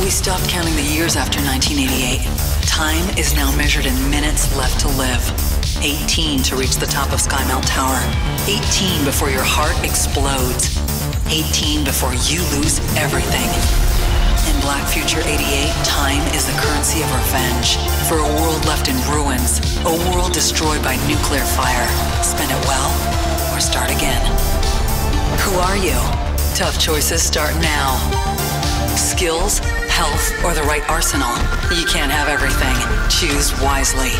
We stopped counting the years after 1988. Time is now measured in minutes left to live. 18 to reach the top of Skymount Tower. 18 before your heart explodes. 18 before you lose everything. In Black Future 88, time is the currency of revenge. For a world left in ruins, a world destroyed by nuclear fire. Spend it well or start again. Who are you? Tough choices start now. Skills, health, or the right arsenal. You can't have everything. Choose wisely.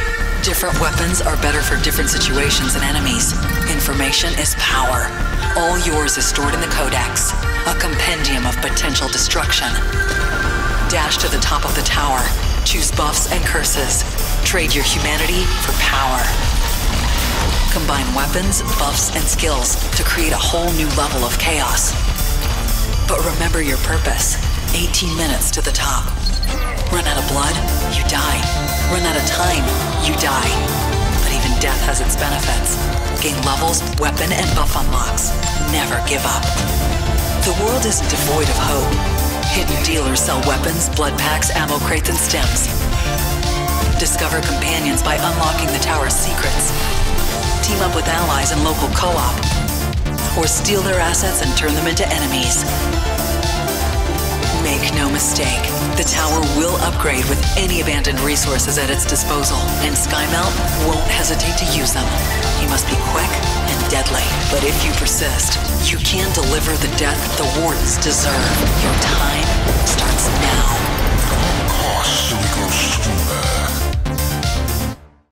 Different weapons are better for different situations and enemies. Information is power. All yours is stored in the Codex, a compendium of potential destruction. Dash to the top of the tower. Choose buffs and curses. Trade your humanity for power. Combine weapons, buffs, and skills to create a whole new level of chaos. But remember your purpose 18 minutes to the top. Run out of blood, you die. Run out of time, you die. But even death has its benefits. Gain levels, weapon, and buff unlocks. Never give up. The world isn't devoid of hope. Hidden dealers sell weapons, blood packs, ammo crates, and stems. Discover companions by unlocking the tower's secrets. Team up with allies in local co-op. Or steal their assets and turn them into enemies. Mistake, the tower will upgrade with any abandoned resources at its disposal, and Skymount won't hesitate to use them. You must be quick and deadly, but if you persist, you can deliver the death the Wardens deserve. Your time starts now.